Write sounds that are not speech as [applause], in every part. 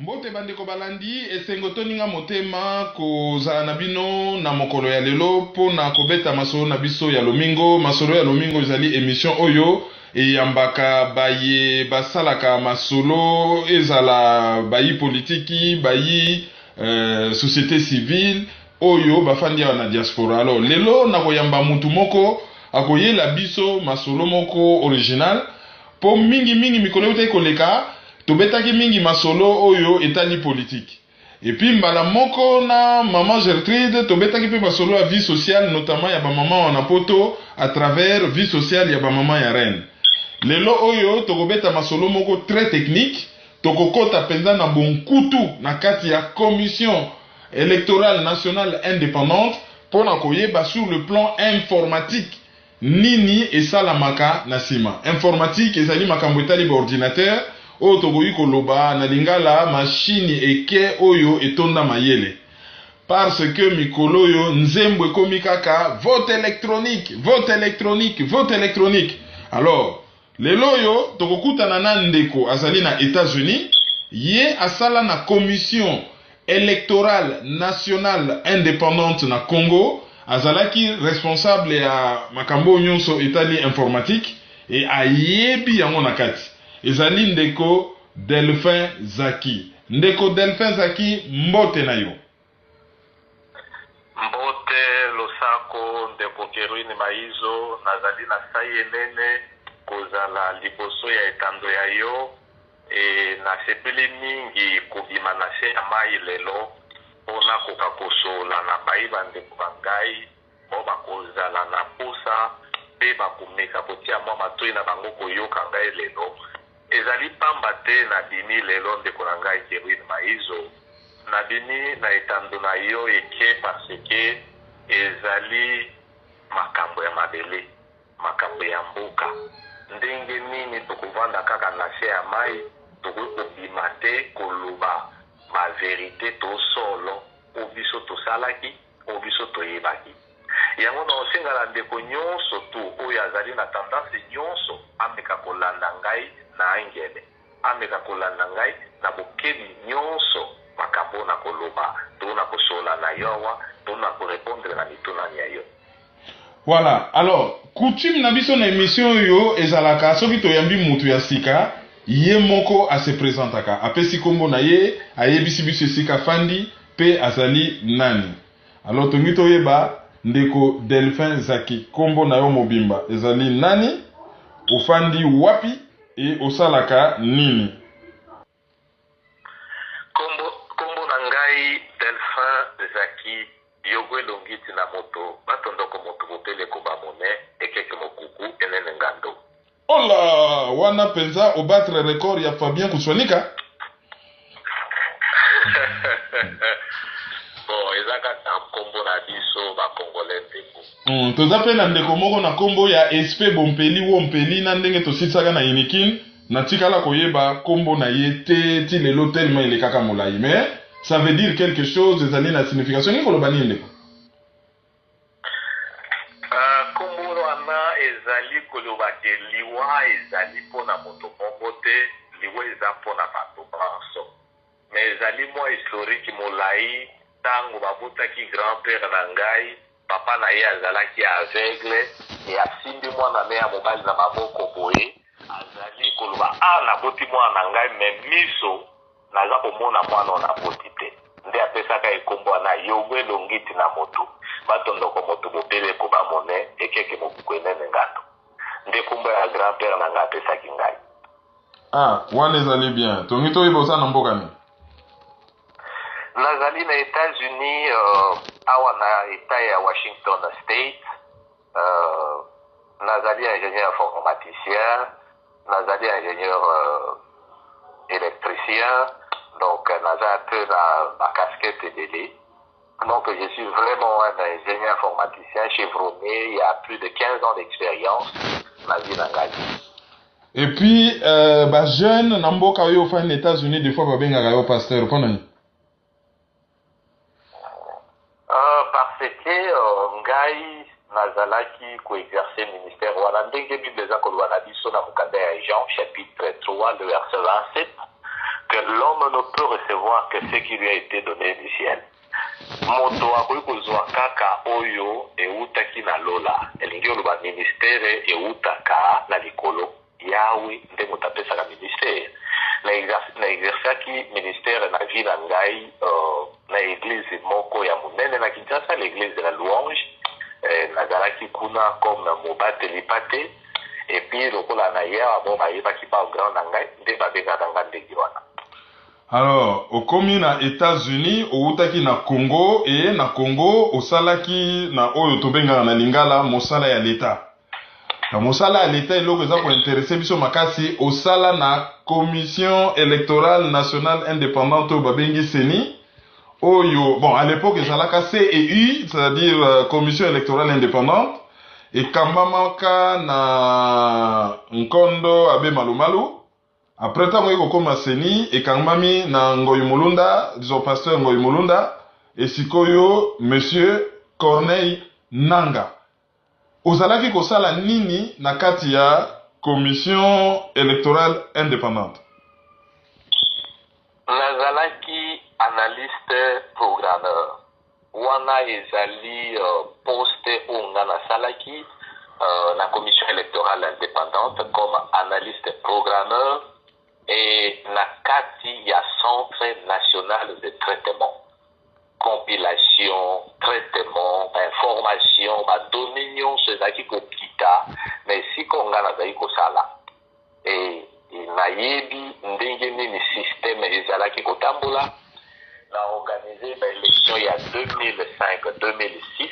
mbote bandeko balandi esengo toninga motema kozala na bino na mokolo ya lelo mpona kobeta masolo na biso ya lomingo. Masolo ya lomingo ezali émission oyo eyambaka baye basalaka masolo ezala bayi politiki bayi euh, société civile oyo bafandi awa na diaspora. Alors lelo nakoyamba mutu moko akoyela biso masolo moko original. Mpo mingimingi mikolo eutai koleka tobetaki mingi masolo oyo etali politike epuis mbala moko na mama gertrude tobetaki mpe masolo ya vie sociale notamment ya bamama wana poto à travers vie sociale ya bamama ya reine. Lelo oyo tokobeta masolo moko très technique tokokɔta mpenza na bonkutu na kati ya commission électorale nationale indépendante mpona koyeba sur le plan informatique nini esalamaka na nsima. Informatique ezali makambo etali baordinateur oyo tokoki koloba na lingala mashini eke oyo etonda mayele. Parce que mikolo oyo nzembo ekomi kaka vote électronique vote électronique vote électronique. Alors lelo oyo tokokutana na ndeko azali na états-unis ye asala na commission électorale nationale indépendante na congo azalaki responsable ya makambo nyonso etali informatique e ayebi yango na kati ezali ndeko delphin zaki. Ndeko delphin zaki mbote na yo. Mbote losako ndeko keruine maizo nazali na sai enene kozala liboso ya etando ya yo e nasepeli mingi kobima na se ya mai lelo mpona koka kosola na bayi bandeko na ngai mpo bakozala na posa mpe bakomeka kotia mwa matoi na bango koyoka ngai lelo ezali pamba te nabimi lelo ndeko na ngai keruine maizo. Nabimi na etando na yo eke parce ke ezali makambo ya mabele makambo ya mboka. Ndenge nini tokovanda kaka na se ya mai tokoki kobima te koloba baverité tosolo oyo biso tosalaki oyo biso toyebaki. Yango na osenga na ndeko nyonso tu oyo azali na tendance nyonso ameka kolanda ngai na angele ameka kolanda ngai na bokebi nyonso makambo na koloba to na kosola na yo awa to na korepondre na mitunani ya yo. Voilà. Alors coutume na biso na émission oyo ezalaka soki toyambi mutu ya sika ye moko ase présentaka. Apesi nkombo na ye ayebisi biso esika afandi mpe azali nani. Alors tongi toyeba ndeko delphin zaki. Nkombo na yo mobimba ezali nani? Ofandi wapi e osalaka nini? Kombo kombo na ngai delphin zaki yogo elongi ntina moto. Batondoko moto bopeleko bamone ekeke mokuku enene ngando. Ola! Wana mpenza obatre record ya fabien kuswanika [laughs] eza kaka nkombo na biso bakongolais ndeko. Mm, toza mpe na ndeko moko na nkombo ya espe bompeli wo mpeli na ndenge tosilisaka na inikin natikala koyeba nkombo na ye te ti lelo telema elekaka molai mais ça veut dire quelque chose ezali na signification. Nini koloba nini ndeko? Nkombo wana ezali koloba ke liwa ezali mpona moto moko te liwa eza mpona bato nyonso mais ezali mwa historike molai ntango babotaki grand père na ngai papa na ye azalaki aveugle e asimbi mwana ne ya mobali na maboko boye azali koloba a naboti mwana na ngai me miso naza komona mwana oyo naboti te. Nde apesaka ekombo wana yogo elongiti na motu. Batondoko motu bopeleko bamone ekeke mobuku enene ngando nde kombo ya grand père na ngai apesaki ngai. Ah wana ezali bien. Tongi toyeba oza na mboka nini nazali na états-unis uh, awa na ya washington state. Uh, nazali ingénieur informaticien. Nazali ingénieur uh, électricien. Donc euh, naza un peu na bacasquette ebele donc je suis vraiment un ingénieur informaticien chevronné. Il y a plus de 15 ans d'expérience na vie na et puis euh, bajeune na mboka oyo ofandi na états-unis des fois babengaka yo pasteur. Mpo nani Uh, parce que uh, ngai nazalaki koexerce ministère. Wana ndenge bible eza koloba na biso na mokanda ya jean chapitre 3 le verset 27 que l'homme ne peut recevoir que ce qui lui a été donné du ciel. Moto akoki kozwa kaka oyo eutaki na lola. Elingi oloba ministere eutaka na likolo. Yawe nde moto apesaka ministere na exerciaki ministere na vi na ngai uh, na eglize moko ya monene na kinshasa l'église de la louange. Eh, nazalaki kuna comme mobateli pa te epuis lokola na ye mo bayebaki background na ngai nde babengaka nga ndenge wana. Alors okomi na états-unis owutaki na congo e na congo osalaki na oyo tobengaka na lingala mosala ya leta na mosala ya leta eloko eza kointerese biso makasi. Osala na commission électorale nationale indépendante oyo babengi seni oyo bon à l'époque ezalaka ceu c'est-à-dire uh, commission électorale indépendante. Ekambamaka na nkondo abe malumalu. Après ntango eki kokóma seni ekangami na ngoi molunda disons pasteur ngoi molunda esikoyo monsieur corneille nanga ozalaki kosala nini na ya commission électorale indépendante? Nazalaki analyste programmeur. Wana ezali uh, poste oyo nga nasalaki uh, na commission électorale indépendante comme analyste programmeur et na kati ya centre national de traitement compilation traitement information badonne nyonso ezalaki kokita na esika oyo nga nazalaki kosala e, nayebi ndenge nini systeme ezalaki kotambola na organise baélection ya 2005-2006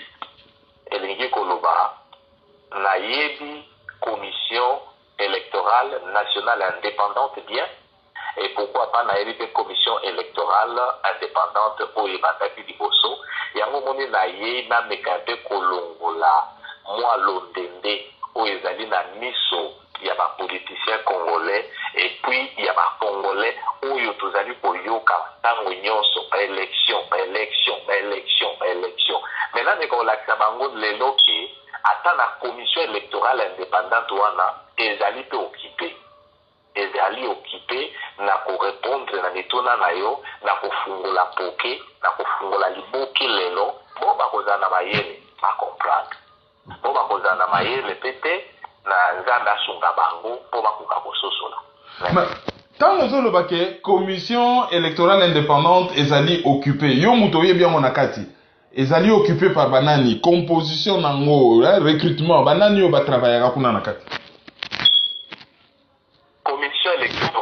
elingi koloba. Nayebi commission électorale nationale indépendante bien et pourquoi pas nayebi mpe commission électorale indépendante oyo ebandaki liboso yango moni naye nameka mpe kolongola mwa londende oyo ezali na miso ya bapoliticien congolais. Epuis ya bacongolais oyo tozali koyoka ntango nyonso baélection baélection baélection baélection maintenant meka kolakisa bango lelo ke ata na commission électorale indépendante wana ezali mpe okipe ezali okipe na korépondre na mituna na yo na kofungola poke na kofungola liboki lelo. Bo bakozala na mayele bacomprendre bo bakozala na mayele mpe te na nzambe asunga bango mpo bakoka kososola ntango ozoloba commission électorale indépendante ezali occupé yo moto oyebi yango na kati occupé par banani. Composition nango recrutement. Banani oyo batravaillaka kuna na kati commission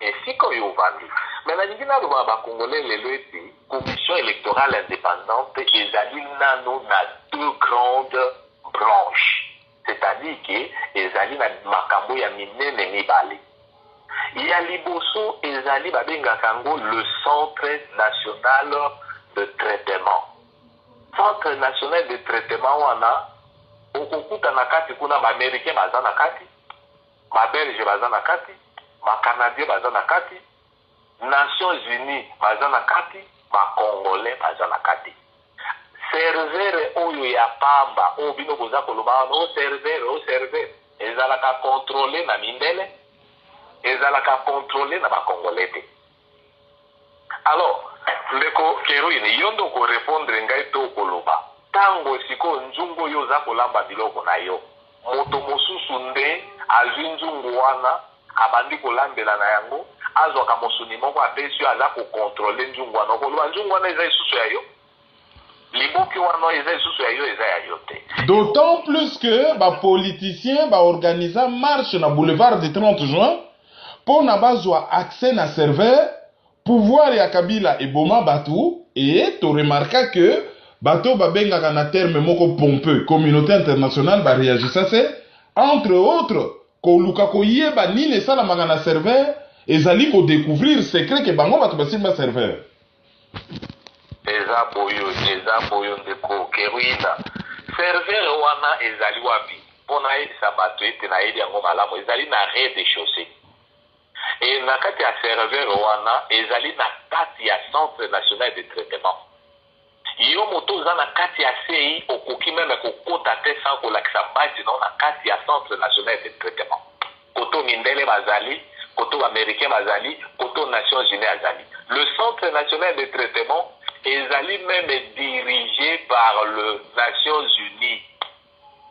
esika oyo ovandi me nalingi naloba na bakongolais lelo ete commission électorale indépendante ezali nano na deux grandes branches. C'est-à-dire ke ezali na makambo le centre national de traitement. Centre national de traitement wana okokuta kati bacanadien baza na kati nations unies baza na kati bacongolais baza na kati. Servere oyo ya pamba oyo bino boza koloba wana o servere o servere ezalaka contrôle na mindele ezalaka contrôle na bacongolais te. Alors ndeko keroine yo nde okorépondre ngai to okoloba ntango sikoyo nzungu oyo oza kolamba biloko na yo moto mosusu nde azwi nzungu wana d'autant plus que bapoliticien baorganiza marche na boulevard du 30 juin mpo na bazwa accès na serveur pouvoir ya kabila eboma bato e toremarka ke bato babengaka na terme moko pompeux communauté internationale se entre autres koluka koyeba nini esalamaka na serveur ezali kodécouvrir secret ke bango bato basili baserveur eza boyo eza boyo ndeko keruina. Servere wana ezali wapi? Mpo nayebisa bato ete nayebi yango malamu ezali na rez de chaussée. E na kati ya servere wana ezali na kati ya centre national de traitement yo moto oza na kati ya sei okoki meme kokota te sans kolakisa baji no na kati ya centre national de traitement. Koto mindele bazali koto baaméricain bazali koto nations unis azali. Le centre national de traitement ezali meme dirigé par le nations unis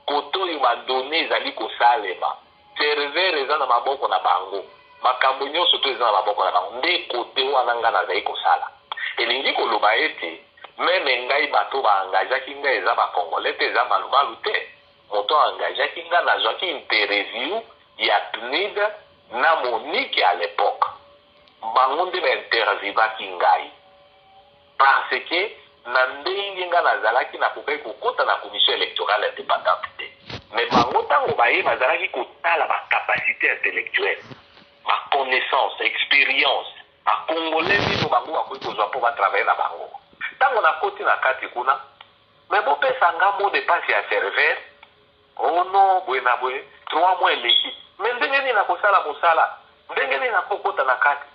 koto oyo badone ezali kosalema. Servere eza na maboko na bango. Makambo nyonso to eza na maboko na bango. Nde kote wana ngai nazali kosala. Elingi koloba ete meme ngai bato baengajaki ngai eza bakongolais te eza malumalu te. Moto aengajaki ngai nazwaki interview ya pnid na monique à l'époque. Bango nde bainterviewaki ngai. Parce que na ndenge ngai nazalaki nakokaki kokota na commission électorale indépendante te. Mais bango ntango baye bazalaki kotala bacapacité intellectuelle baconnaissance expérience. Bakongolais nino bango bakoki kozwa mpo batravaille na bango ntango nakoti na kati kuna me bopesa nga mo de pasi ya servere ono boye na boye trois mois eleki. Me ndenge nini nakosala mosala? Ndenge nini nakokota na kati?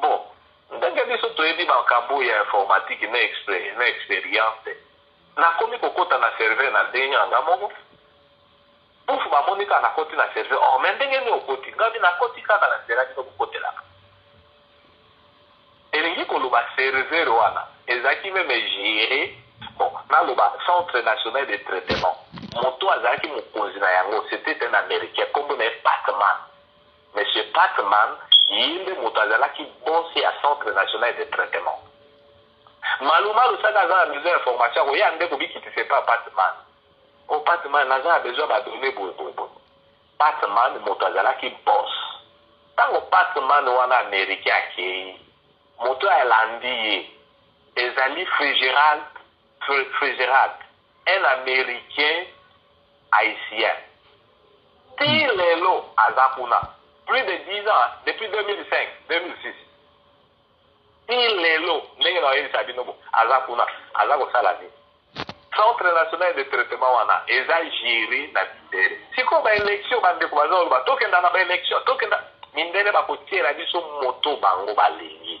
Bon ndenge biso toyebi makambo ya informatique na expérience te nakomi kokota na servere na ndenge yanga moko. Pufu bamoni kaka nakoti na servere or me ndenge nini okoti? Ngami nakoti kaka na nzela bino kokotelaka elingi koloba servere wana ezalaki meme géré bon naloba centre national de traitement. Moto azalaki mokonzi na yango c'était un américain kombo na ye patman monsieur patman ye nde moto azalaki bosi ya centre national de traitement. Malumalu saka aza na besoin information akoya nde kobikitise pa patman o patman naza na besoin badone boyeboyeboye patman moto azalaki bos ntango patman wana américain akei moto alandi ye. Ezali frigérald frigérald un américain haïtien. Ti lelo aza kuna plus de 10 ans depuis 2005 2006 ti lelo ndenge na oyebisa bino bo aza kuna aza kosala nini centre national de traitement wana eza géré na mindele. Sikoyo baélection bandeko baza koloba tokenda na baélection tokenda. Mindele bakotiela biso moto bango balengi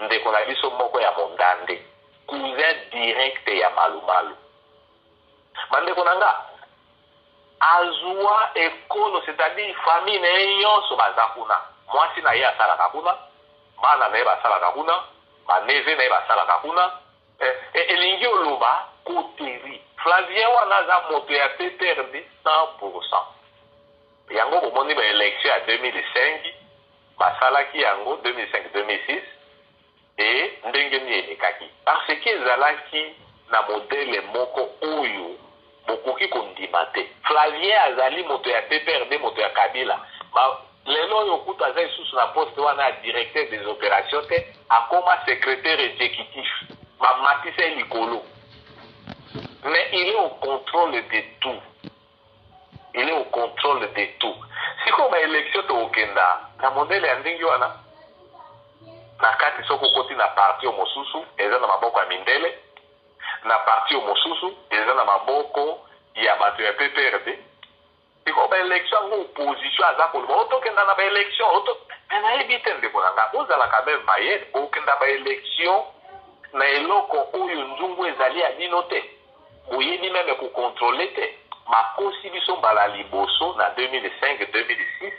ndeko na biso moko ya mondande cousin direct ya malumalu. Bandeko na nga azwa ekolo c'est-à-dire famille na ye nyonso baza kuna. Mwasi na ye asalaka kuna bana na ye basalaka kuna baneve na ye basalaka kuna. Elingi oloba koteri. Flavien wana aza moto ya pprd 100 yango bomoni baélection ya 2005 basalaki yango 2005-2006 e ndenge nini elekaki parce que ezalaki na modele moko oyo bokoki kondima te. Flavien azali moto ya pprd moto ya kabila. Lelo oyo okuta aza lisusu na poste wana ya directeur des opérations te akoma secrétaire exécutif. Bamatisa ye likolo. Mais il est au contrôle de tout. Il est au contrôle de tout. Sikoyo baélection tokokenda na modele ya ndenge wana na kati soki okoti na parti oyo mosusu eza na maboko ya mindele. Na parti oyo mosusu eza na maboko ya bato ya pprd sikoyo baélection yango opposition aza koloba otokenda na baélection me nayebi te ndeko na nga. Ozalaka meme mayele okenda baélection na eloko oyo nzungu ezali ya bino te. Boyebi meme kokontrole te. Bakosi biso mbala liboso na 2005-2006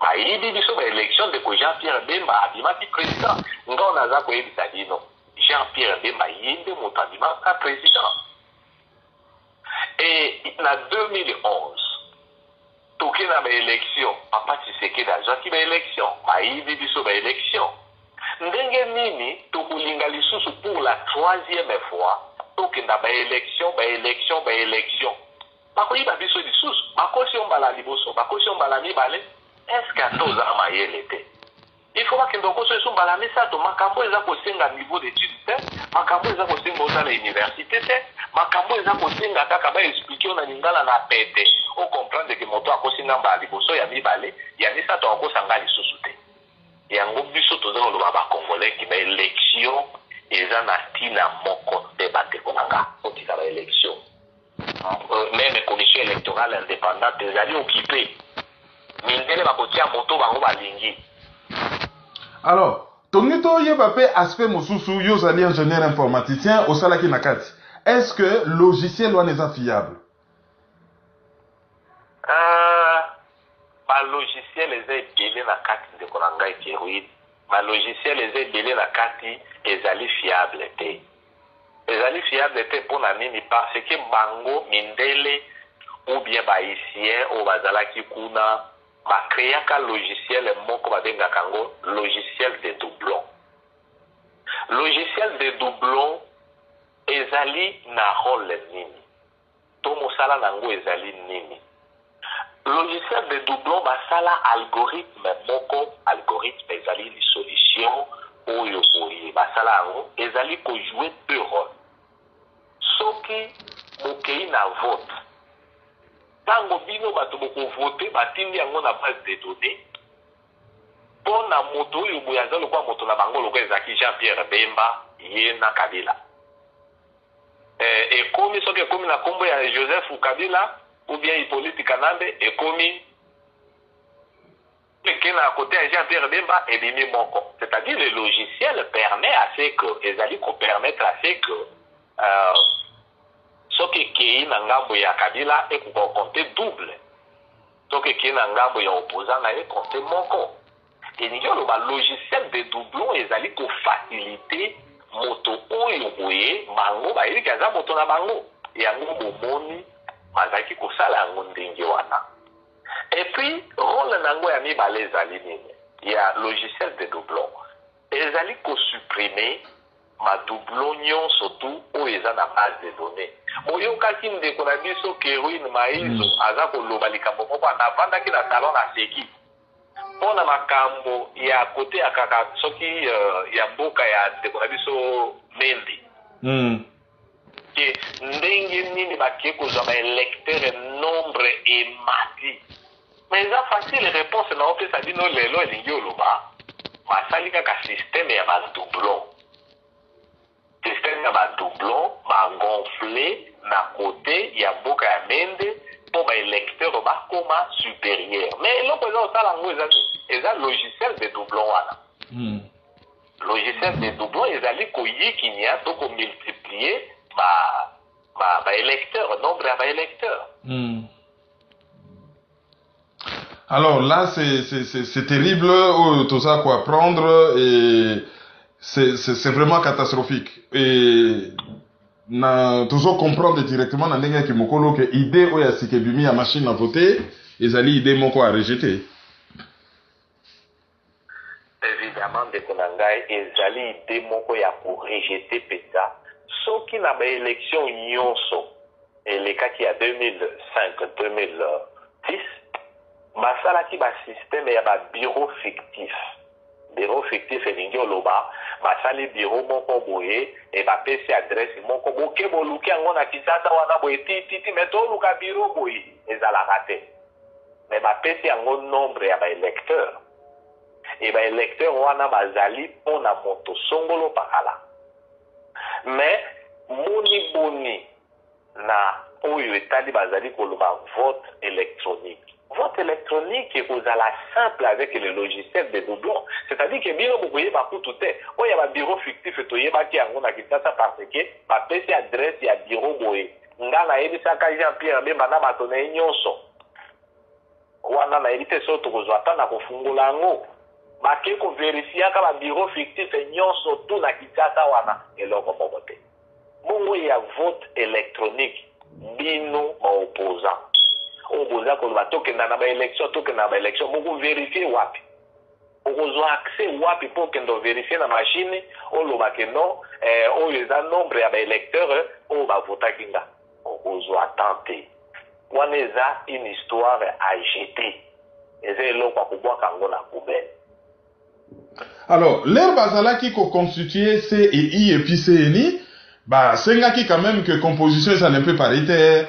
bayibi biso baélection ndeko jean pierre bemba abimaki président ngao naza koyebisa bino. Jean pierre bemba ye nde moto abimaka président. E na 2011 toke na baélection papa tshisekedi azwaki baélection bayibi biso baélection ndenge nini tokolinga lisusu pour la troisième fois tokenda baélection baélection baélection bakoyiba biso lisusu bakosi yo mbala liboso bakosi yo mbala mibale estce ata ozala mayele te il faut bakende koso esu mbala misato makambo eza kosenga niveau d'étude te makambo eza kosenga oza na université te makambo eza kosenga kaka baexplike yo na lingala na pete ocomprendre ke moto akosi nga mbala liboso ya mibale ya misato akosanga lisusu te yango biso toza koloba bacongolais ki baélection eza na ntina moko te bandeko na nga otika baélection meme commission électorale indépendante ezali okipe mindele bakotia moto bango balingi. Alors tongi toyeba mpe aspect mosusu yo ozali ingénieur informaticien osalaki na kati. Est ce que logiciel wana eza fiable? Uh, balogiciel eza ebele na kati ndeko na ngai keroid balogiciel eza ebele na kati ezali fiable te. Ezali fiable te mpona nini? Parce que bango mindele ou bien bahaïtien oyo bazalaki kuna bakreaka logiciel moko babengaka yango logiciel de doublon. Logiciel de doublon ezali na role nini? To mosala na yango ezali nini? Logiciel de doublon basala algorithme moko algorithme ezali solution oyo boye basala yango ezali kojoue deux role soki bokei na vote ntango bino bato bokovote batindi yango na base de données. Mpo na moto oyo boye aza lokwa moto na bango lokwa ezalaki jean pierre bemba ye na kabila. Eh, ekomi soki ekomi na nkombo ya joseph kabila ou bien hippolyte kanambe ekomi eke na kote ya jean pierre bemba ebimi moko. C'est-à-dire le logiciel permet à ce que ezali kopermettre à ce que euh, soki ekei na ngambo ya kabila ekoka kokonte double. Soki ekei na ngambo ya opposant na ye konte moko. Elingi oloba logiciel de doublon ezali kofacilite moto oyo boye bango bayebiki aza moto na bango. Yango bomoni bazalaki kosala yango ndenge wana. Epuis role na yango ya mibale ezali nini? Ya logiciel de doublon. Ezali kosuprime madoublon nyonso tu oyo eza na base de données. Boyokaki ndeko na biso keroine maizo aza koloba likambo moko anavandaki na salon na seki. Mpo na makambo ya kote ya kaka soki uh, ya mboka ya ndeko na biso mende mm. ke ndenge nini bakei kozwa baélecteur nombre emati ma eza facile réponse na opesa bino lelo elingi oloba. Basali kaka systeme ya badoublon badoublon bagonfle na kote ya mboka ya mende mpo baélecteur bakóma supérieur mais eloko eza kosala yango eza eza logiciel de doublon wana Mm. logiciel de doublon ezali koyikinya to komultiplie baélecteur ba, ba nombre ya baélecteur Mm. Alors là, c'est terrible, oh, tout ça quoi apprendre et c'est vraiment catastrophique. Et na toujours comprendre directement na ndenge ki mokolo que idée oyo ya sike bimi ya machine à voter ezali idée moko à rejeter. évidemment ndeko na ngai ezali ide moko ya korejete mpenza soki na baélection nyonso elekaki ya 2005 2010 basalaki basysteme ya babureau fictif bureau fictif elingi oloba basali bureau moko boye e bapesi adresse moko. Boke boluki yango na kinshasa wana boye tititi me toluka bureau boye ezalaka te. Me bapesi yango nombre ya baélecteur. E baélecteur wana bazali mpona moto songolo pakala. Me moni boni na oyo etali bazali koloba vote électronique vote électronique ekozala simple avec le logiciel de doublon c'est-à-dire ke bino bokoyeba kutu te. Oyo ya babureau fictif kinshasa parce bapesi adresse bureau jean pierre na tokozwa fictif nyonso tu na kinshasa wana. Eloko ya vote électronique. Bino ongoza kwamba toke ndana ba election toke na ba election mungu verifie wapi ukozwa akse wapi poke ndo verifie na mashine olobake no eh, oyo eza nombre ya baélecteur oyo bavotaki nga okozwa tante wana eza une histoire agete eza eloko akobwaka yango na poubele alors lere bazalaki koconstitue cei epi ceni basengaki quand même que composition eza un peu paritaire.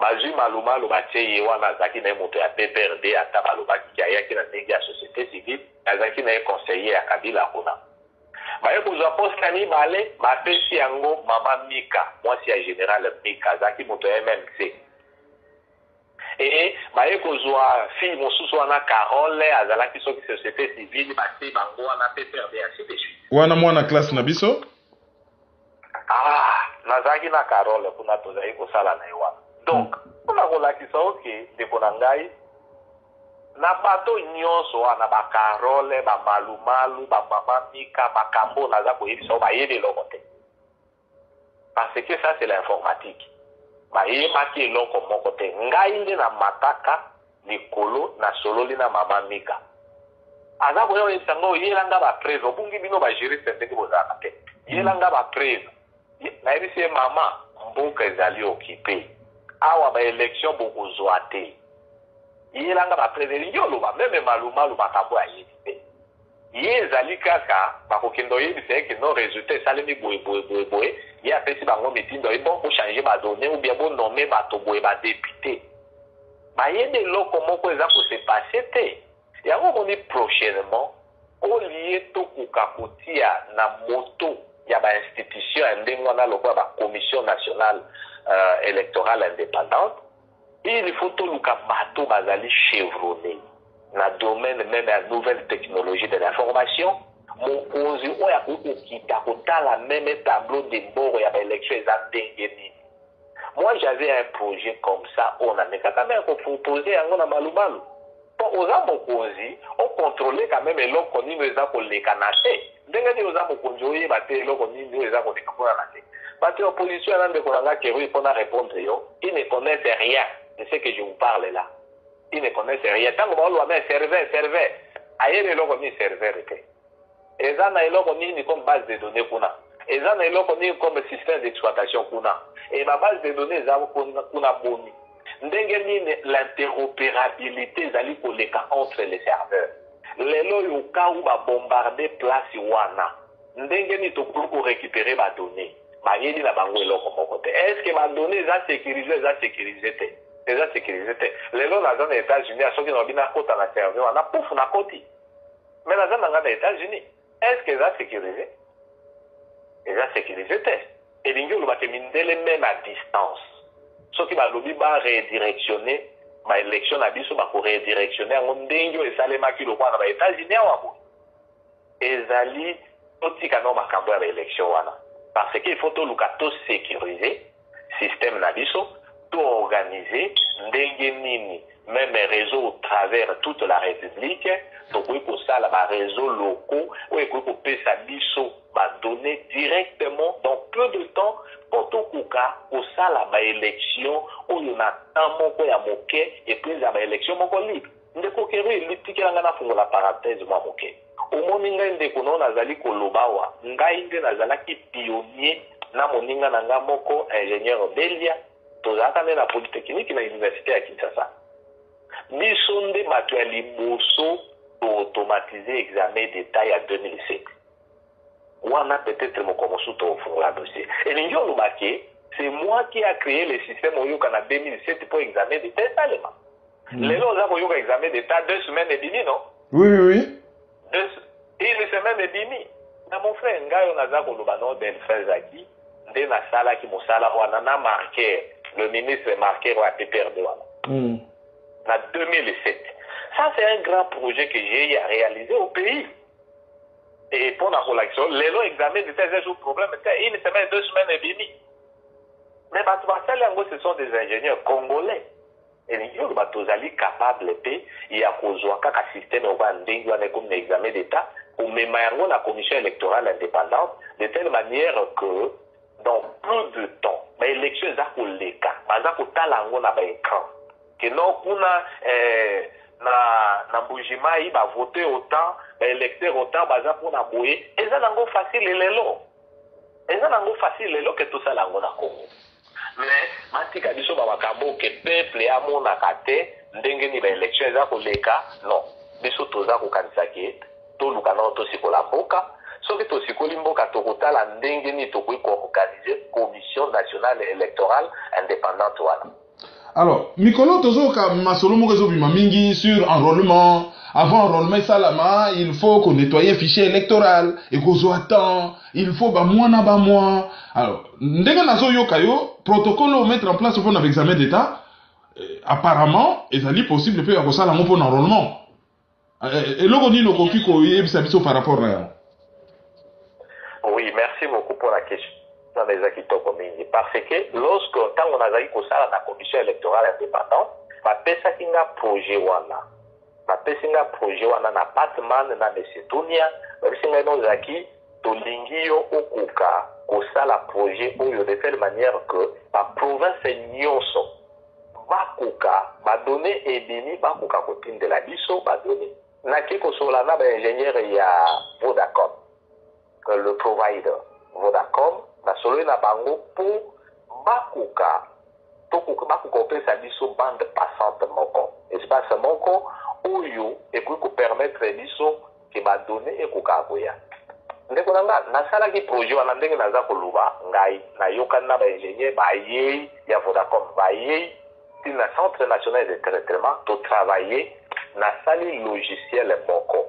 bazwi malumalu batie ye wana azalaki na ye moto ya pprd ata balobaki ayaki na ndenge ya société civile azalaki na ye conseiller ya kabila kuna baye kozwa poste ya mibale bapesi yango mama mika mwasi ya général mika azalaki moto ya mmc e baye kozwa fille mosusu wana carole azalaki soki société civile batie bango wana pprd ainsi de suite wana mwana classe na biso? Ah nazalaki na carole kuna tozali kosala na ye wana donc mpona kolakisa oke ndeko na ngai na bato nyonso wana bacarole bamalumalu bamama mika makambo naza koyebisa o bayebi eloko te. Parce que ça c'est l'informatique. Bayebaki eloko moko te. Ngai nde na mataka likolo nasololi na mama mika aza koya oyebisa ngo yelanga bapreve obungi bino bagériste ndenge bozalaka te. Yelanga bapreve nayebisi ye mama mboka ezali okipe awa baélection bokozwa te. Yelanga bapreve elingi oloba meme malumalu makambo ayebi te. Ye ezali kaka bakokende oyebisa yeke no résultat esalemi boye boye boye boye. Ye apesi bango mitindo ye bon bochange badonne ou bien bonome bato boye badepute bayebi eloko moko eza kose passe te. Yango omoni prochainement olie tokoka kotia na moto ya bainstitution ya ndenge wana lokola bacommission nationale euh, électorale indépendante il faut toluka bato bazali chevronné na domaine meme ya nouvelle technologie de l'information mokonzi oyo akoki kokita kotala meme tableau de bord ya baélection eza ndenge nini moi j'avais un projet comme ça oyo namekaka me kopropose yango na malumalu mpo oza mokonzi okontrole quand même eloko nini oyo eza bato ya opposition yana ndeko na nga kerui mpona répondre yo. Il ne connaissent rien de ce que je vous parle là. Ils ne connaissent rien. Ntango baoloba me serveur serveur. Ayebi eloko nini serveur te eza na eloko nini comme base de données kuna. Eza na eloko nini comme système d'exploitation kuna. E babase de données eza kuna boni. Ndenge nini l'interopérabilité ezali koleka entre les serveurs. Lelo oyo okau babombarde place wana. Ndenge nini tokoki korécupere badonnées bayebi na bango eloko moko te est ce que badonnées eza sécurise eza sécurise te eza sécurise te lelo naza na états-unis soki nalobi nakota na serveur wana pufu nakoti me naza na nga na états-unis est ce que eza sécurise eza sécurise te elingi olobaka mindele meme à distance. Soki balobi baredirectionne baélection na biso bakoredirectionne yango ndenge oyo esalemaki lokwa na baétats-unis awa ezali totika no makambo ya baélection parce que il faut toluka tosécurize système na biso toorganize ndenge même réseau au travers toute la république tokoki kosala baréseau locaux oyo ekoki kopesa biso badonné directement dans peu de temps mpo tokoka kosala libre parenthèse omoni ngai ndeko nao nazali koloba awa ngai nde nazalaki pionnier na moninga na ngai moko ingénieur delia tozalaka nde na polytechnique na université ya kinshasa. Biso nde bato ya liboso toautomatize examen d'état ya 2007 wana peut-être moko mosusu tofungola dossier. Elingi olobaki c'est moi qui a créé le système oyoka na 2007 mpo examen d'état esalema lelo oza koyoka examen d'état deux semaines ebimi non? Oui oui une semaine ebimi na mon frère ngai oyo naza koloba no delphin zaki nde nasalaki mosala wana na marquer le ministre marquer oyo apeprd wana mm. na 2007 ça c'est un grand projet que j'ai à réaliser au pays. Et mpona kolakisa lelo examen d'etat eza jour problème te une semaine deux semaines ebimi mais bato basali yango ce sont des ingénieurs congolais elingi oloba tozali capable mpe ya kozwa kaka systeme okoya examen d'état komema yango na commission électorale indépendante de telle manière que dans peu de temps baélection eza koleka baza kotala yango na baécran keno bavote autant baélecteur autant nango facile facile lelo ke tosala yango na congo mais batika biso bamakambo ke peuple amonaka te ndenge nini baélection eza koleka non. Biso toza kokanisa ke toluka nao tosikola mboka. Soki tosikoli mboka tokotala ndenge nini tokoki koorganize commission nationale électorale indépendante wana alors mikolo tozoyoka masolo moko ezobima mingi sur enrôlement. Avant enrôlement esalama il faut konettoye fichier électoral ekozwa temps. Il faut bamwa na bamwa alors ndenge nazoyoka yo protocole omettre en place mpona baexamen d'état eh, apparemment ezali possible mpe ya kosala yango mpona enrôlement eh, eloko nini okoki koyebisa biso par rapport na yango oui merci beaucoup pour la question parce que lorsque ntango nazali kosala na commission électorale indépendante bapesaki nga projet wana. Projet na na kosala projet de telle manière que nyonso biso ya vodacom. Le provider vodacom nasololi na bango mpo bakoka bakoka kopesa biso bande passante moko. Espace moko oyo ekoki kopermettre biso ke badone ekokaka koya. Projet wana ndenge naza ngai nayokani na baingénieur bayei ya vodacom bayei na centre national de traitement totravaille nasali logiciel moko.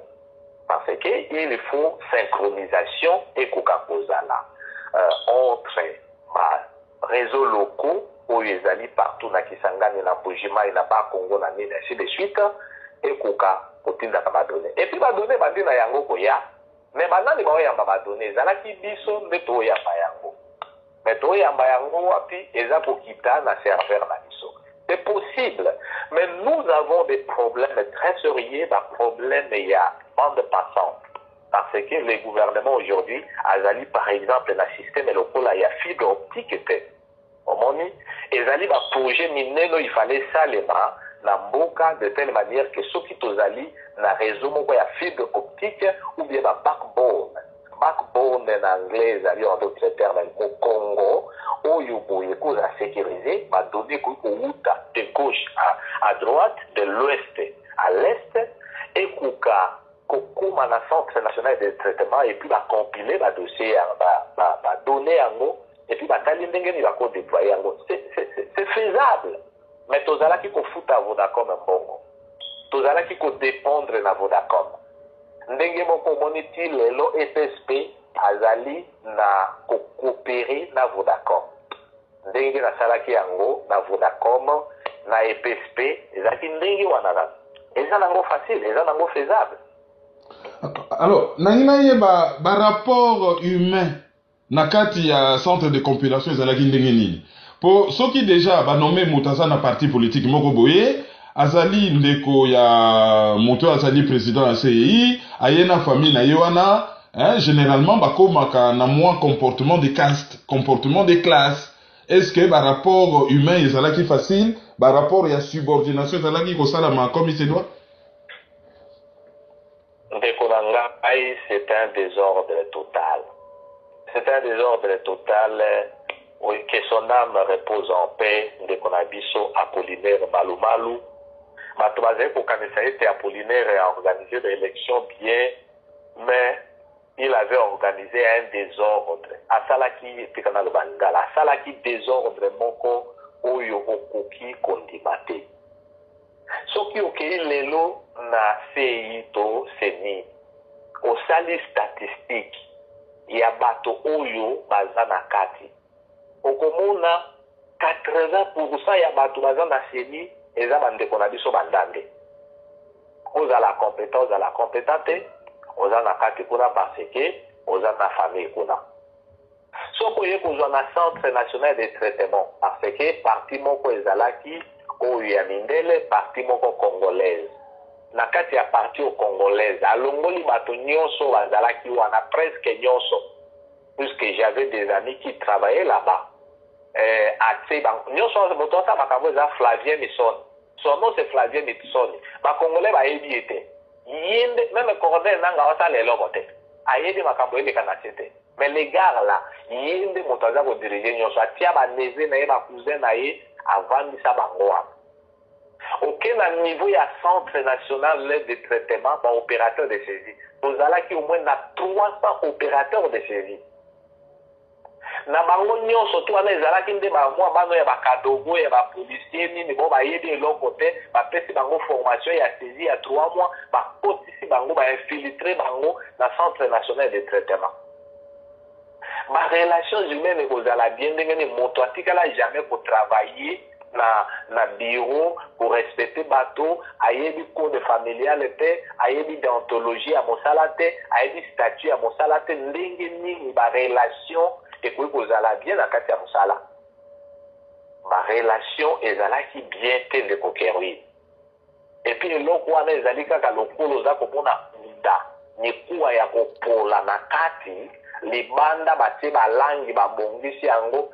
Parce que il faut synchronisation ekoka kozala euh, entre baréseau locaux oyo ezali partout na kisangani na bujimai na bakongo na nini ainsi de suite ekoka kotindaka badone epuis badone bandi na yango koya. Biso yango. Yango biso. C'est possible mais nous avons des problèmes très sérieux baproblème ya bande passante parce que le gouvernement aujourd'hui par exemple na système lokola ya fibre optique te omoni ezali baprojet minene il fallait salema na mboka de telle manière que soki tozali na réseau moko ya fibre optique ou bien ba backbone. Backbone na anglais ezali en d'autres termes mokongo oyo boye kozala sécurisé badonné ekoki kowuta de gauche à, droite de l'ouest à l'est ekoka kokóma na centre national de traitement epuis bacompile badossier ya badonné yango epuis batali ndenge nini bakodéploye yango c'est faisable. Mais tozalaki kofuta vodacom mbongo tozalaki kodépendre na vodacom. Ndenge moko omoni ti lelo ssp azali na kokopere na vodacom. Ndenge nasalaki yango na vodacom na epsp ezalaki ndenge wana kaka eza nango facile eza nango faisable alors nangi nayeba barapport humain na kati ya centre de compilation ezalaki ndenge nini? Mpo soki deja banome moto aza na parti politique moko boye azali ndeko ya moto azali président ya cei aye na famille na ye wana hein, généralement bakomaka na comportement de caste comportement de classe. Est ce que barapport humain ezalaki facile? Barapport ya subordination ezalaki kosalama comme il ngai c'est un désordre total. C'est un désordre total oui, que son âme repose en paix ndeko na biso apollinaire malumalu. Bato bazali kokanisa ete apollinaire a organisé l'élection bien mais il avait organisé un désordre. Asalaki etika na loba ngala asalaki désordre moko oyo okoki kondima te soki okei lelo na sei to seni osali statistique ya bato oyo baza na kati. Okomona 80 ya bato baza na seni eza bandeko na biso bandande ozala compétent ozala compétent te oza na kati kuna parce que oza na famille kuna. Soki oye kozwa na centre national de traitement parce que parti moko ezalaki oyo ya mindele parti moko congolaise na kati ya parti congolaise. Alongoli bato nyonso bazalaki wana presque nyonso puisque j'avais des amis qui travaillaient là-bas. Euh, atie nyonso moto asala makambo eza flavien misoni son nom c'est flavien misoni bacongolais bayebi ye te. Ye nde meme coronel nanga asala eloko te. Ayebi makambo eleka na se te. Mais legare la ye nde moto aza kodirige nyonso. Atia baneve na ye bacousin na ye avandisa bango wana oke na niveau ya centre national de traitement baopérateur de saisie. Tozalaki au moins na 300 opérateurs de saisie. Na bango nyonso to bo bango formation ya saisie ya 3 mois bango bainfiltre bango na centre national de traitement barelations humaine bien na na bureau korespecte bato ayebi code familiale te ayebi deontologie ya mosala te ayebi statut ya mosala te ndenge nini barelation ekoki kozala bien na kati ya mosala. Barelation ezalaki bien te ndeko kerui epuis eloko wana ezali kaka lokolo oza komona muda mikuwa ya kopola na kati libanda batie balangi babongisi yango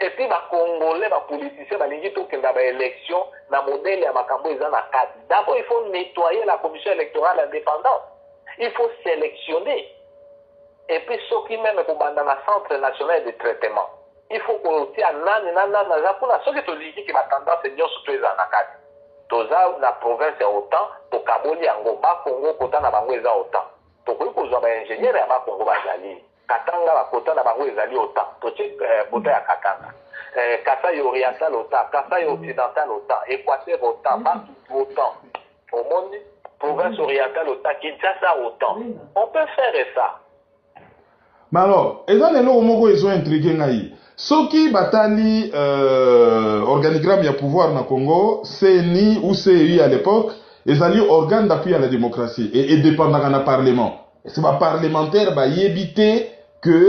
epuis bakongolais bapoliticien balingi tokenda baélection na modele ya makambo eza na kati d'abord il faut nettoyer la commission électorale indépendante. Il faut sélectionner. Epuis soki meme kobanda na centre national de traitement il faut kotia nani na nani aza kuna soki tolingi ke batendance nyonso to ezala na kati. Toza na province ya otan tokaboli yango bakongo kota na bango eza otan. Tokoki kozwa baingénieur ya bakongo bazali katanga bakota na bango ezali otan totie kota ya katanga. Kasai oriental otan kasai occidental otan équateur otan batutu otan omoni province orientale otan kinshasa otan on peut faire ça. Mais alors eza na eloko moko ezointrigue ngai. Soki batali euh, organigramme ya pouvoir na congo cni ou cei à l'époque ezali organe d'appui à la démocratie edépendaka na parlement. Ese baparlementaire bayebi te ke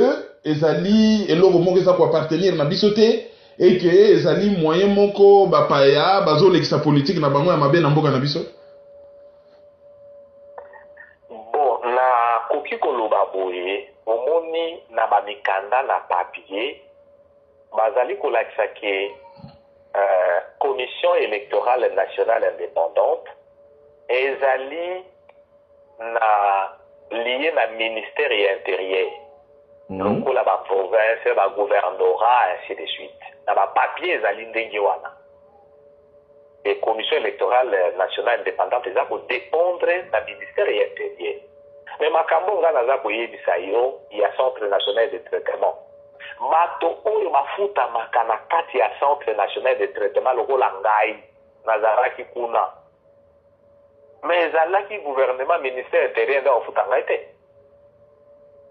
ezali eloko moko eza koappartenir na biso te eke ezali moyen moko bapaya bazolekisa politike na bango ya mabe na mboka na biso? Bon nakoki koloba boye omoni na bamikanda na papier bazali kolakisa ke uh, commission électorale nationale indépendante ezali na lié na ministère ya intérieur mm -hmm. lokola baprovince bagouvernorat ainsi de suite. Na bapapier ezali ndenge wana. E commission électorale nationale indépendante eza kodépendre na ministère ya intérieur me makambo nga naza koyebisa yo ya centre national de traitement. Bato oyo bafutamaka na kati ya centre national de traitement lokola ngai nazalaki kuna. Me ezalaki gouvernement ministère intérieur nde bafuta ngai te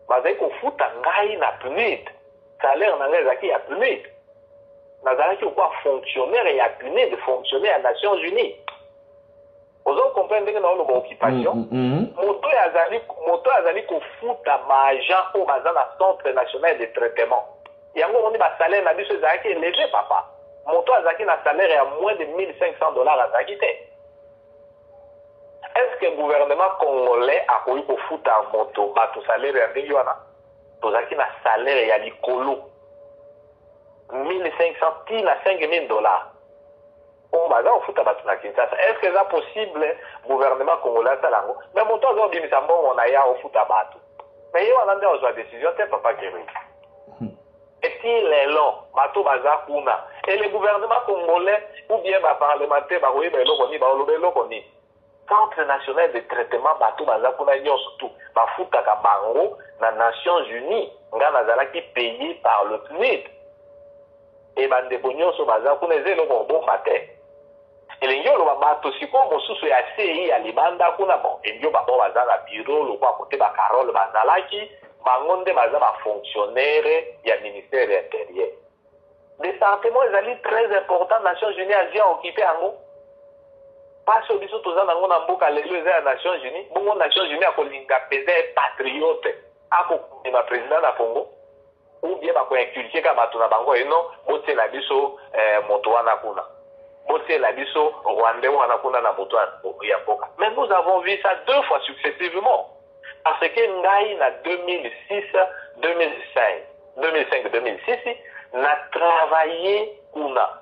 bazali kofuta ngai na punid salaire na ngai ezalaki ya punid nazalaki kokuwa fonctionnaire ya punid fonctionnaire ya nations unies. Ndenge naoloba occupation? Moto oyo azali moto oyo azali kofuta baagent oyo baza na centre national de traitement. Yango omoni basalaire na biso ezalaki papa. Moto azalaki na salaire ya moins de 1500 dollars azalaki te est ce que gouvernement congolais akoki kofuta moto? Bato salaire ya ndenge wana tozalaki na salaire ya likolo 1500 ti na 5000 dollars? Oyo baza kofuta bato na kinshasa. Est ce que eza possible gouvernement congolais yango mais moto aza kobimisa mbongo na ye akofuta bato mais ye wana nde azwa décision te papa keri eti lelo bato baza kuna et le gouvernement congolais ou bien eloko nini centre national de traitement bato baza kuna nyonso tu. Bafutaka bango na nations unies. Nga nazalaki payé par le pnid e bandeko nyonso baza kuna eza eloko kobomba te. Elingi oloba bato sikoyo mosusu ya sei ya libanda kuna bon elingi bango baza na biro lokwa kote bacarole bazalaki. Bango nde baza bafonctionnaire ya ministère intérieur département ezali très important nations unies azia okipe yango mpasi biso toza nango na mboka lelo eza ya nations unies. Bongo nations unies akolinga mpenza ye patriote. Akokondima président na congo. Ou bien bakoinculke ka bato na bango. Eno botiela biso eh, moto wana kuna. Botiela biso rwandais wana kuna na moto ya mboka mais nous avons vu ça deux fois successivement. Parce que ngai na 2006 2005 2005 2006 na travaillé kuna.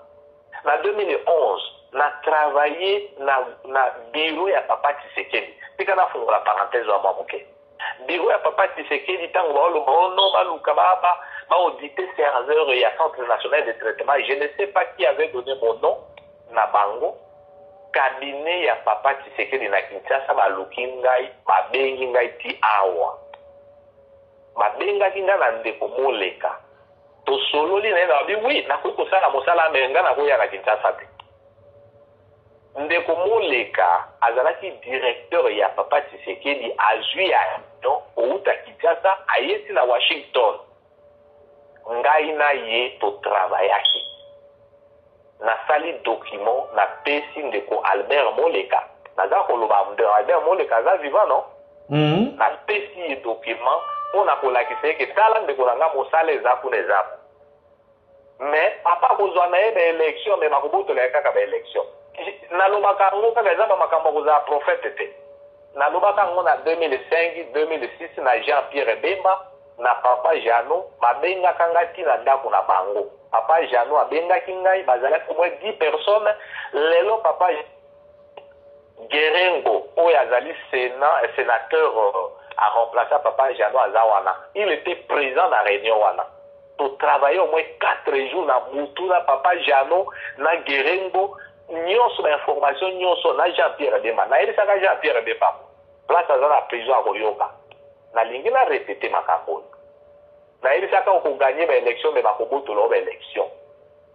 Na 2011 na travaillé na, na bureau ya papa tisekedi tika nafungola parenthèse wa mwa moke bureau ya papa tisekedi ntango baoloba ono baluka baaudite serveur ya centre national de traitement. Je ne sais pas qui avait donné mon nom na bango. Cabinet ya papa tisekedi na kinshasa baluki ngai babengi ngai ti awa. Babengaki ngai na ndeko moleka. Tosololi na ye na babi wi nakoki kosala mosala me ngai nakoya na kinshasa te ndeko moleka azalaki directeur ya papa tisekedi azwi ya no outa kinshasa ayesi na washington. Ngai na ye totravayaki nasali document napesi ndeko albert moleka. Naza koloba ndeko albert moleka aza vivant no mm -hmm. napesi ye document mpona kolakisa eke tala ndeko na nga mosala eza kuna eza. Me papa kozwa na ye baélection me bakobotola ye kaka baélection nalobaka yango kaka eza bamakambo kozala prophète te. Nalobaka yango na 2005 2006 na jean pierre bemba na papa jano babengaka ngai ntina ndako na bango. Papa jano abengaki ngai bazalaki omoi 10 personnes. Lelo papa gerengo oyo azali sénat sénateur uh, aremplaça papa jano aza wana. Il était présent na réunion wana. Totravaille moins 4 jours na mutu na papa jano na gerengo nyonso bainformation nyonso na jean pierre bemba nayebisaka jean pierre bemba place aza na prison akoyoka nalingi na repete makambo. Oyo nayebisaka okoganye baélection me bakobotola o baélection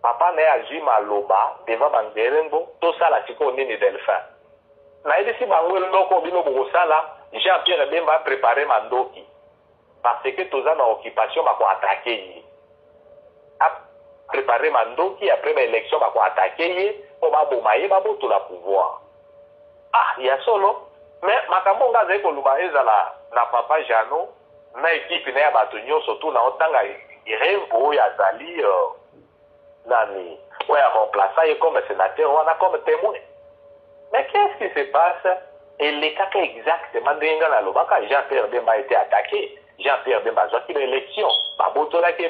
papa na ye azwi maloba devant bangerengo tosala sikoyo nini delphin. Nayebisi bango eloko bino bokosala jean pierre bemba aprépare mandoki. Parce que toza na occupation bakoatake ye. Aprépare mandoki après baélection bakoatake ye mpo baboma ye babotola pouvoir. Ah ya solo mais makambo ngo azali koluba ezala na papa jano na ekipe na ya bato nyonso tu na otanga rembo oyo azali uh, nani. Oyo aremplaça ye comme sénateur wana comme témoin. Mais qu'est-ce qui se passe? Exactement nga jean pierre bemba a été attaqué. Jean pierre bemba azwaki baélection babotolaki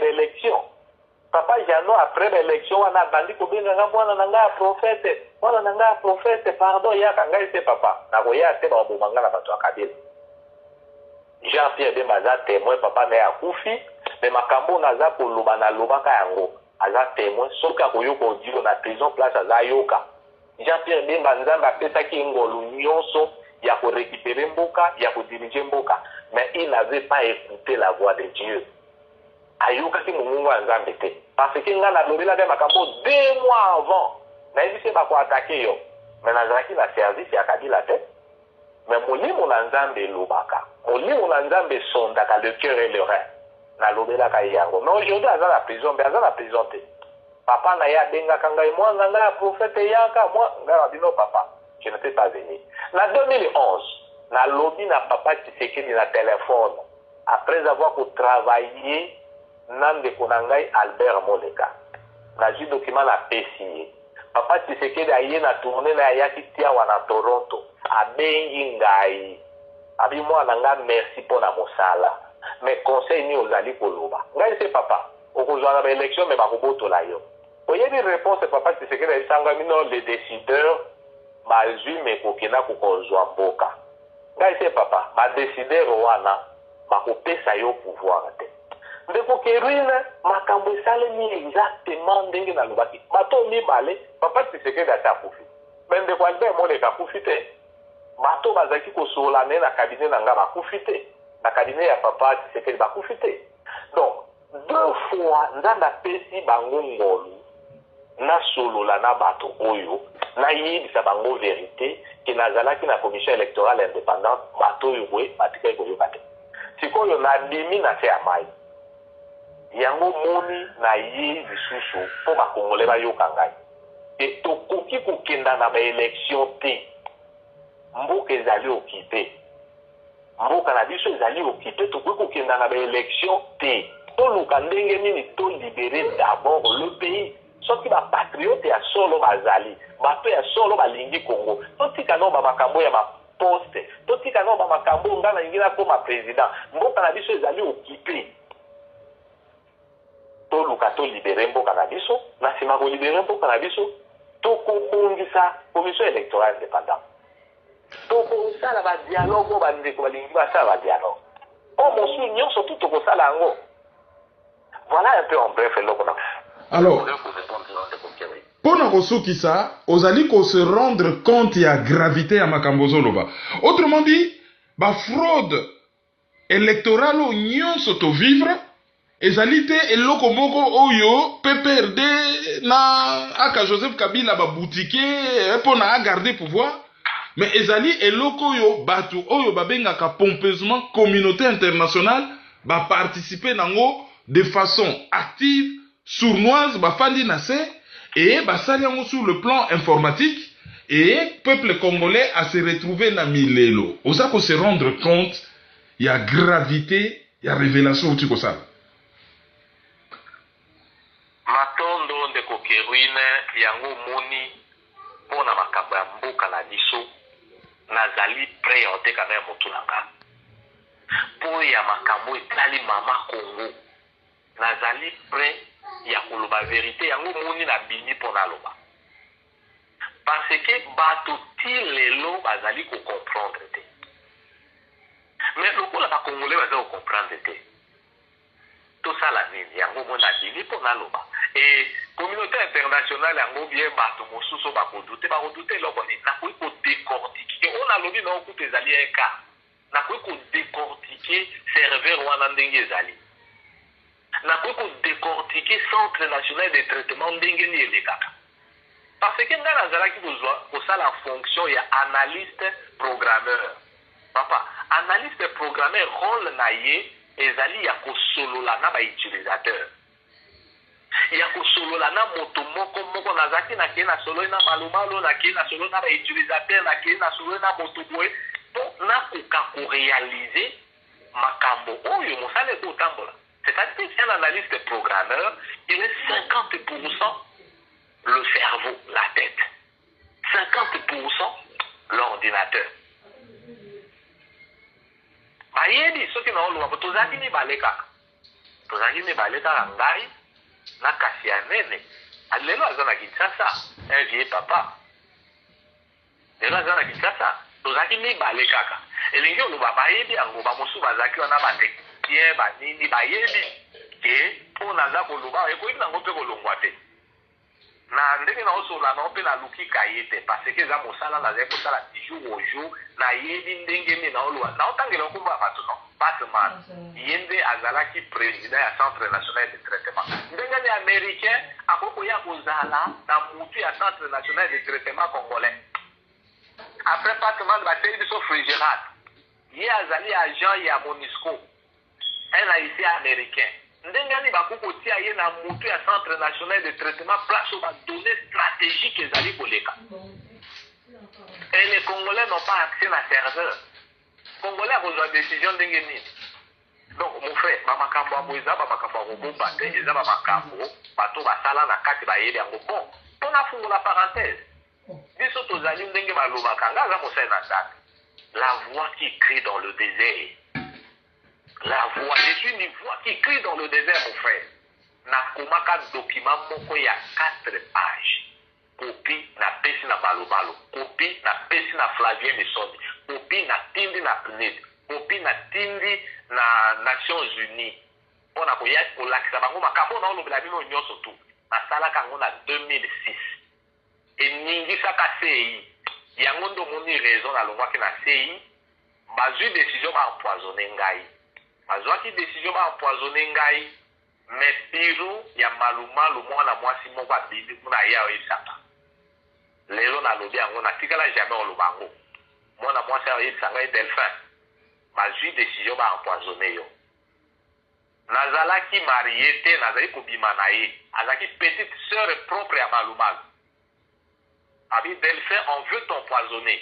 papa jano après baélection wana abandi kobenganga mwana na ngai ya prophète. Mwana na ngai ya prophète. Pardon yaka ngai te papa. Nakoya te baboma nga na bato ya kabila jean pierre bemba aza témoin papa na ye akufi me makambo oyo naza koloba nalobaka yango aza témoin. Soki akoyoka odio na prison place aza yoka jean pierre bemba nzambe apesaki ngolu nyonso ya korécupere mboka ya kodirige mboka. Mais il n'avait pas écouté la voix de dieu. Ayokaki mongongo ya nzambe te parce que ngai nalobelaka makambo deux mois avant nayebisi bakoatake yo. Me nazalaki na service ya kabila te me molimo na nzambe elobaka molimo na nzambe esondaka le cœur et le rein. Nalobelaka ye yango mais aujourd'hui aza na prison mpe aza na prison te papa na ye abengaka ngai mwana ngai ya prophète yaka mwa ngai na bino papa je ne peux pas venir. Na 2011 nalobi na papa tisekedi na telefone après avoir kotravaille na ndeko na ngai albert moleka. Nazwi dokima napesi ye papa tisekedi aye na tourne na ayaki tiawa na toronto. Abengi ngai. Abi mwana ngai merci mpo na mosala. Mais conseil nini ozali koloba. Ngai se papa okozwa na baélection me bakobotola yo. Oyebi réponse papa tisekedi ayebisanga mino le décideur bazwi me kokenda kokozwa mboka. Ngai se papa badécideur wana bakopesa yo pouvoir te ndeko kerine makambo esalemi exactement ndenge nalobaki. Bato mibale papa tisekedi ati akufi me ndeko albert moleka akufi te. Bato bazalaki kosola ne na kabine na nga bakufi te. Na kabine ya papa tisekedi bakufi te. Donc deux fois nzambe apesi bango ngolu nasolola na bato oyo nayebisa bango verité ke nazalaki na commission électorale indépendante bato oyo boye batikali koyoka te. Sikoyo nabimi na se ya mai yango moni na ye lisusu mpo bakongole bayoka ngai. E tokoki kokenda na baélection te. Mboka ezali okipe mboka na biso ezali okipe tokoki kokenda na baélection te. Toluka ndenge nini tolibere d'abord le pays. Soki bapatriote ya solo bazali bato ya solo balingi congo. Totika nao bamakambo ya baposte totika nao bamakambo nga nalingi nakoma président. Mboka na biso ezali okipe toluka tolibere mboka na biso na nsima kolibere mboka na biso tokobongisa commission électorale indépendant tokosala badialogue oyo bandeko balingi basala badialogue oyo mosusu nyonso tu tokosala yango. Voilà un peu en bref eloko na alors mpona kosukisa ozali kose rendre compte ya gravité ya makambo ozoloba. Autrement dit bafraude électorale oyo nyonso tovivre ezali te eloko moko oyo pprd na aka joseph kabila babutike mpona agarde pouvoir. Mais ezali eloko oyo bato oyo babengaka pompeusement communauté internationale baparticipe nango de façon active sournoise bafandi na se et basali yango sur le plan informatique et peuple congolais a se retrouver na milelo. Oza kose rendre compte ya gravité ya révélation outi kosala matondo ndeko keruine yango omoni mpo na makambo ya mboka na biso nazali pre ya oteka na ya motu na nga. Mpo ya makambo etali mama kongo nazali pre ya koloba verité yango omoni nabimi mpo naloba parce que bato ti lelo bazali kocomprendre te. Mais lokola bakongolais baza kocomprendre te tosala nini? Yango mo nabimi mpo naloba communauté internationale yango bien bato mosusu bakodute bakodute eloko nini? Nakoki kodecortike oyo nalobi na okuta ezali eka nakoki kodecortike serveur wana ndenge ezali. Nakoki kodecortike centre national de traitement ndenge nini elekaka. Parce que ngai nazalaki kosala fonction ya analyste programmeur. Papa analyste programmeur role na ye ezali ya kosolola na bautilisateur ya kosolola na moto moko moko nazalaki nakei nasololi na malomalo nakei nasololi na bautilisateur nakei nasololi na moto boye. Mpo nakoka korealize makambo oyo mosala ekotambola c'est-à-dire qu'un analyste programmeur il est 50% le cerveau la tête. 50% l'ordinateur. Bayebi soki naoloba po tozalaki mibale kaka tozalaki mibale kaka ngai na kasi ya nene lelo aza na kinshasa un vie papa. Lelo aza na kinshasa tozalaki mibale kaka. Elingi oloba bayebi yango bamosusu bazalaki wana bateknicien banini bayebi. Ke mpo naza koloba ekoyebi nango mpe kolongwa te. Na ndenge naosola nao mpe naluki kaye te parce que eza mosala nazali kosala jour au jour nayebi ndenge nini naoloba naotangela okombo ya bato no batman. Ye nde azalaki président ya centre national de traitement. Ndenge ni américain akoki koya kozala na mutu ya centre national de traitement congolais. Après batman bateli biso frigérate ye azali agent ya monisco. Un haïtien américain. Ndenge nini bakoki kotia ye na mutu ya centre national de traitement place oyo badonné stratégique ezali koleka. Et les congolais n'ont pas accès na serveur congolais akozwa décision ndenge nini? Donc mon frère parenthèse la voix qui crie dans le désert. La voix je suis une voix qui crie dans le désert mon frère. Nakomaka document moko ya 4 pages kopi napesi na balobalo. Kopi napesi na flavien misoni kopi natindi na pnid kopi natindi na nations unies. Mpona koya kolakisa bango makambo na olobela bino nyonso tu. Nasalaka yango na 2006 eningisaka sei yango nde omoni raison nalongwaki na sei bazwi décision baempoisonne ngai. Bazwaki décision baempoisonne ngai. Me biro ya malumalu mwana mwasi moko abimi kuna ye aoyebisaka lelo nalobi yango natikala jamais oloba yango mwana mwasi aoyebisanga ye delphin bazwi décision baempoisonne yo nazalaki marie te nazali kobima na ye azalaki petite sœur propre ya malumalu abi delphin on veut t'empoisonner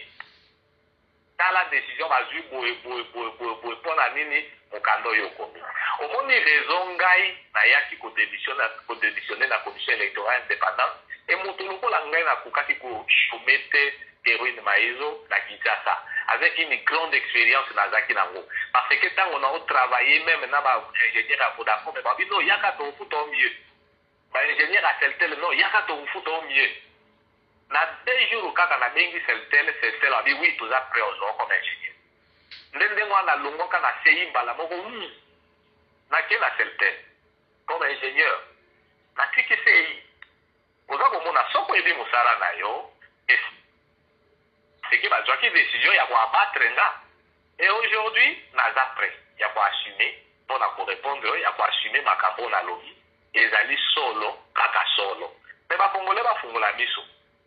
tala décision bazwi boye boye boye boye boye mpo na nini mokanda oyo okomi omoni raison ngai nayaki kodémissionne na commission électorale indépendante e moto lokola ngai nakokaki kosomete héroïne maizo na kinshasa avec une grande expérience nazalaki nango. Parce que ntango naotravaille même na baingénieur ya vodacom babi no yaka tokofuta o mieux. Baingénieur ya celtel no yaka tokofuta o mieux. Na deux jours kaka nabengi celtel celtel abi wi toza prêt ozwa comme ingénieur. Nde ndenge wana nalongwaka na sei mbala moko nake na celtel comme ingénieur. Natiki sei oza komona soko oyebi mosala na yo seki bazwaki décision ya koabatre nga et aujourd'hui naza prêt ya mpona nalobi ezali solo kaka solo. Miso.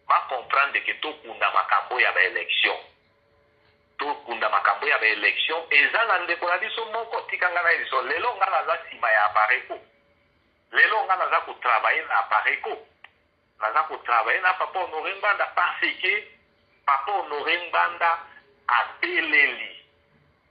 Bacomprendre ke tokunda makambo ya baélection tokunda makambo ya baélection eza na ndeko na biso moko tikanga na liso. Lelo nga naza nsima ya apareko lelo nga naza kotravaille na apareko naza kotravaille na papa honore ngbanda parce ke papa honore ngbanda abeleli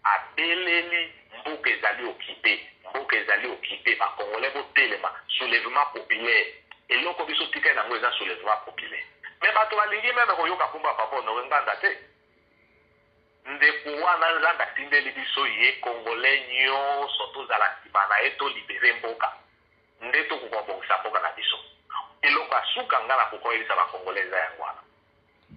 abeleli mboka ezali okipe mboka ezali okipe bakongolais botelema soulèvement populaire. Eloko biso tikali nango eza soulèvement populaire. Me bato balingi meme koyoka kumba papa honore ngbanda te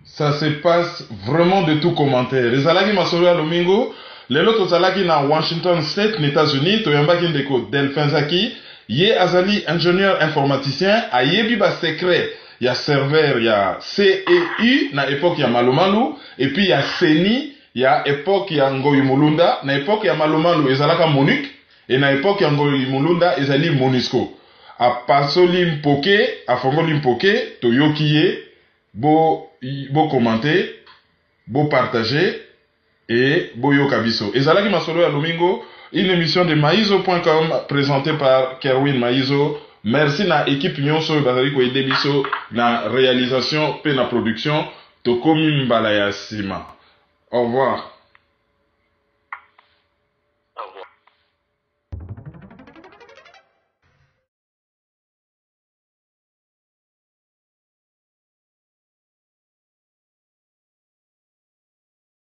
ça se passe vraiment de tout commentaire. Ezalaki masolo ya lomingo lelo tozalaki na washington state états-unis toyambaki ndeko delphin zaki. Ye azali ingénieur informaticien ayebi basekret ya serveur ya ceu na epoke ya malumalu epuis ya seni ya epoke ya ngoi mulunda na epoke ya malumalu ezalaka monique e na epoke ya ngoi mulunda ezali monisco. Apasoli mpoke afongoli mpoke toyoki ye bokomante bo bopartage et boyoka biso. Ezalaki masolo ya lomingo une émission de maizo.com présentée par kerwin maizo. Merci na équipe nyonso oyo bazali koyede biso na réalisation mpe na production tokomi mbala ya nsima au revoir